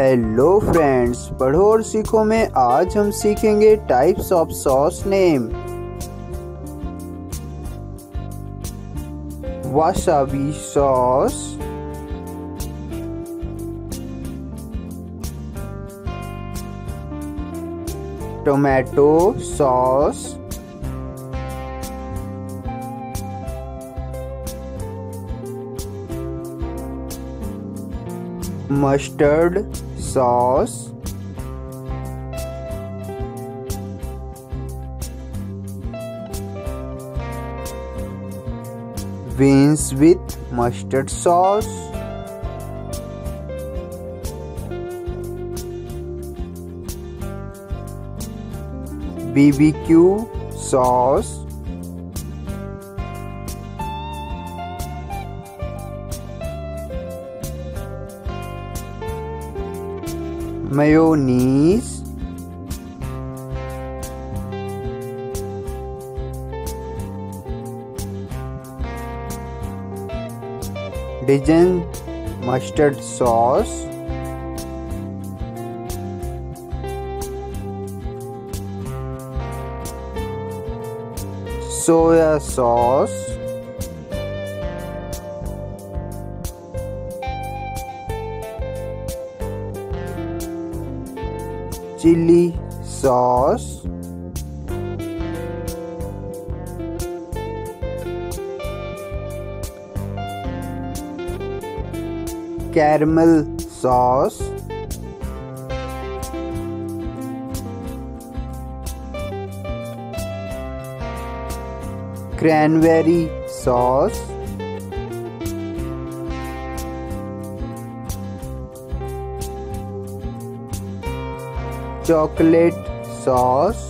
Hello friends पढ़ो और सीखो में आज हम सीखेंगे types of sauce name wasabi sauce tomato sauce mustard sauce. Beans with mustard sauce. BBQ sauce mayonnaise. Dijon mustard sauce. Soya sauce chili sauce. Caramel sauce. Cranberry sauce chocolate sauce